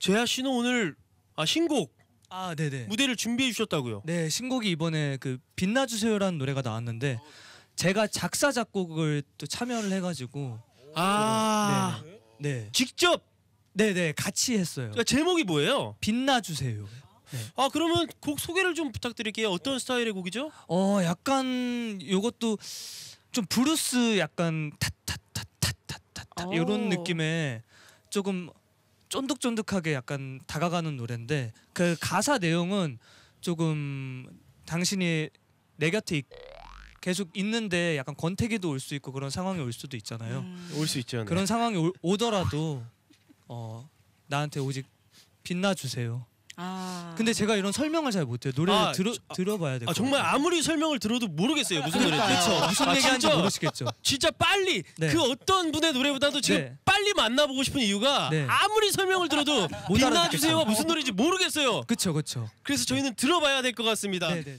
재하 씨는 오늘 아, 신곡 아, 네네. 무대를 준비해 주셨다고요. 네, 신곡이 이번에 그 빛나주세요라는 노래가 나왔는데 제가 작사 작곡을 또 참여를 해가지고 아 네, 직접 네, 네, 같이 했어요. 그러니까 제목이 뭐예요? 빛나주세요. 아 그러면 곡 소개를 좀 부탁드릴게요. 어떤 스타일의 곡이죠? 어, 약간 요것도 좀 브루스 약간 오. 이런 느낌의 조금 쫀득쫀득하게 약간 다가가는 노래인데 그 가사 내용은 조금 당신이 내 곁에 있- 계속 있는데 약간 권태기도 올 수 있고 그런 상황이 올 수도 있잖아요. 음. 올수 있죠. 네. 그런 상황이 올- 오더라도 어 나한테 오직 빛나 주세요. 아. 근데 제가 이런 설명을 잘 못해요. 노래를 아, 들어 저- 들어봐야 돼요. 아 정말 아무리 설명을 들어도 모르겠어요 무슨 노래인지. 그렇죠. 무슨 아, 얘기하는지 모르시겠죠. 진짜 빨리 네. 그 어떤 분의 노래보다도 지금 네. 빨리 만나보고 싶은 이유가 네. 아무리 설명을 들어도 못 빛나주세요가. 무슨 노래인지 모르겠어요. 그렇죠, 그렇죠. 그래서 저희는 들어봐야 될 것 같습니다. 네, 네, 네.